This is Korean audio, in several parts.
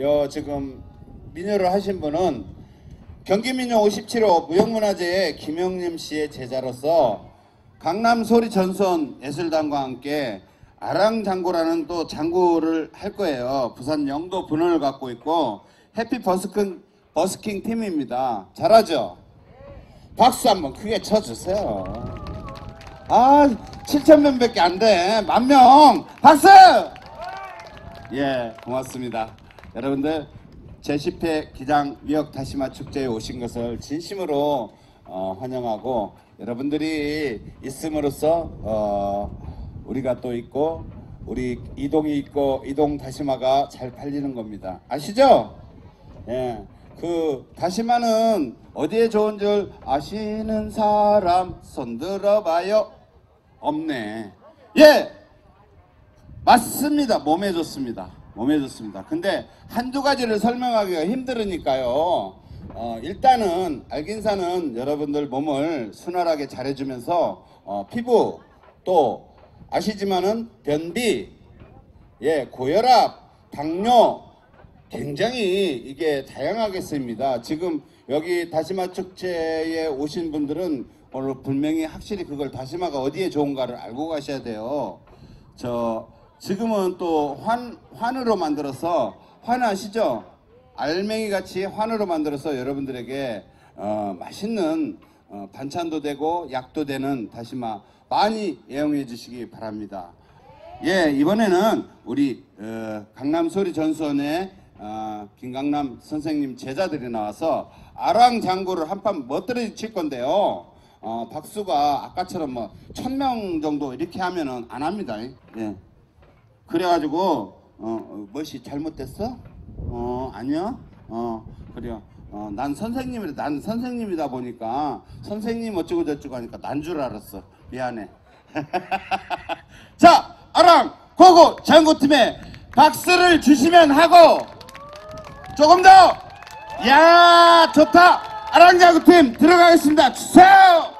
요 지금 민요를 하신 분은 경기민요 57호 무형문화재의 김영림 씨의 제자로서 강남 소리 전선 예술단과 함께 아랑장구라는 또 장구를 할 거예요. 부산 영도 분원을 갖고 있고 해피 버스킹 버스킹 팀입니다. 잘하죠? 박수 한번 크게 쳐주세요. 아, 7천 명밖에 안 돼. 만 명. 박수! 예, 고맙습니다. 여러분들 제10회 기장 미역 다시마 축제에 오신 것을 진심으로 어, 환영하고 여러분들이 있음으로써 어, 우리가 또 있고 우리 이동이 있고 이동 다시마가 잘 팔리는 겁니다. 아시죠? 예. 그 다시마는 어디에 좋은 줄 아시는 사람 손 들어봐요. 없네. 예. 맞습니다. 몸에 좋습니다. 몸에 좋습니다. 근데 한두 가지를 설명하기가 힘들으니까요. 어, 일단은 알긴산은 여러분들 몸을 순활하게 잘해주면서 어, 피부 또 아시지만은 변비, 예, 고혈압, 당뇨 굉장히 이게 다양하게 씁니다. 지금 여기 다시마 축제에 오신 분들은 오늘 분명히 확실히 그걸 다시마가 어디에 좋은가를 알고 가셔야 돼요. 저 지금은 또 환, 환으로 만들어서 환 아시죠? 알맹이 같이 환으로 만들어서 여러분들에게 어, 맛있는 어, 반찬도 되고 약도 되는 다시마 많이 애용해 주시기 바랍니다. 예, 이번에는 우리 어, 강남 소리 전선의 어, 김강남 선생님 제자들이 나와서 아랑 장구를 한판 멋들어 칠 건데요. 어, 박수가 아까처럼 뭐 천 명 정도 이렇게 하면은 안 합니다. 예. 그래가지고 어, 어, 멋이 잘못됐어? 어 아니야? 어 그래요. 어, 난 선생님이라 난 선생님이다 보니까 선생님 어쩌고 저쩌고 하니까 난 줄 알았어. 미안해. 자 아랑 고고 장구 팀에 박수를 주시면 하고 조금 더! 야 좋다! 아랑자구팀 들어가겠습니다. 주세요!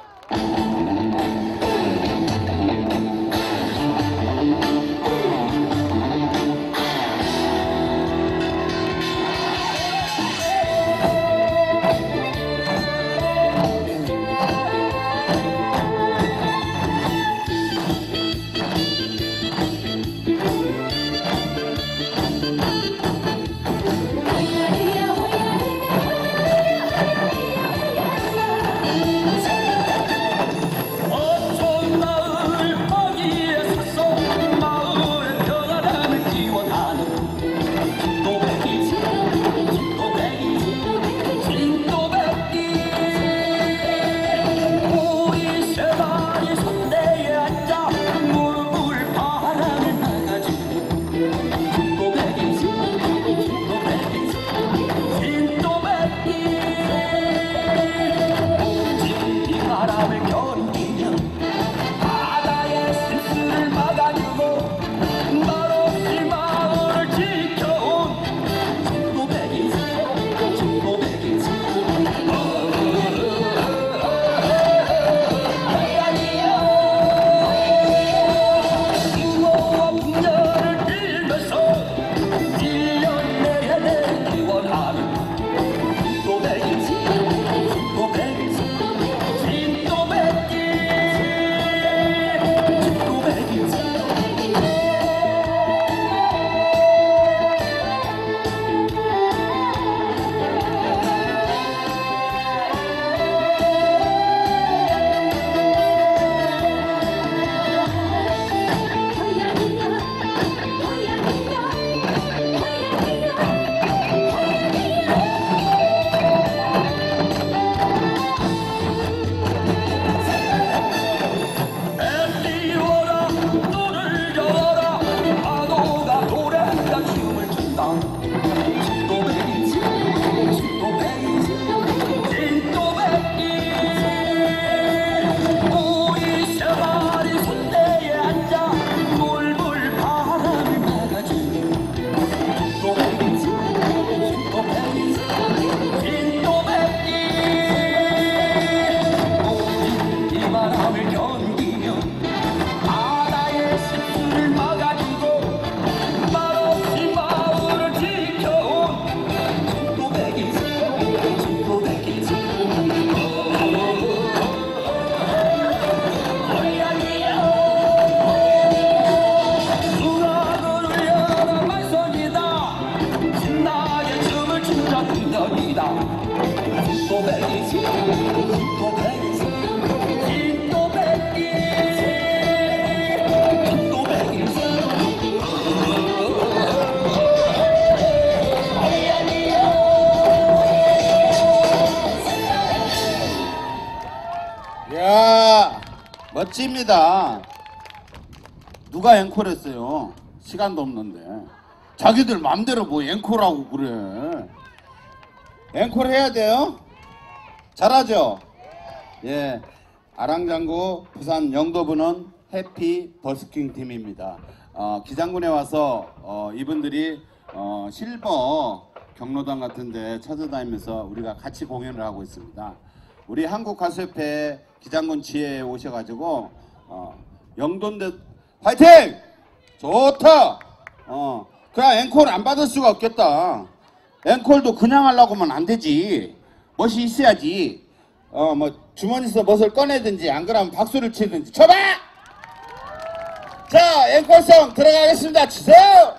멋집니다. 누가 앵콜했어요? 시간도 없는데. 자기들 맘대로 뭐 앵콜하고 그래. 앵콜 해야 돼요? 잘하죠? 예. 아랑장구 부산 영도부는 해피 버스킹 팀입니다. 어, 기장군에 와서 어, 이분들이 어, 실버 경로당 같은 데 찾아다니면서 우리가 같이 공연을 하고 있습니다. 우리 한국가수협회 기장군 지회에 오셔가지고 어, 영도인데 화이팅! 좋다. 어, 그냥 앵콜 안 받을 수가 없겠다. 앵콜도 그냥 하려고 하면 안 되지. 멋이 있어야지. 어, 뭐 주머니에서 멋을 꺼내든지 안 그러면 박수를 치든지 쳐봐. 자, 앵콜송 들어가겠습니다. 치세요.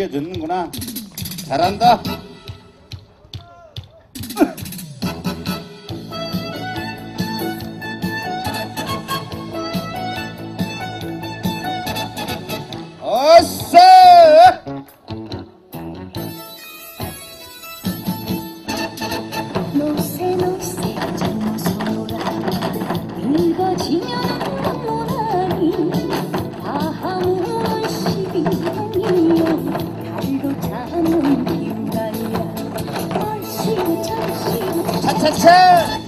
시계 듣는구나. 잘한다. Sir!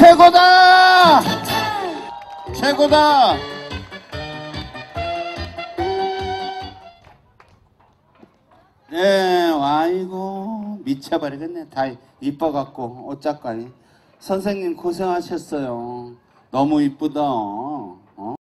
최고다! 최고다! 네, 아이고 미쳐버리겠네. 다 이뻐갖고 옷작가니 선생님 고생하셨어요. 너무 이쁘다.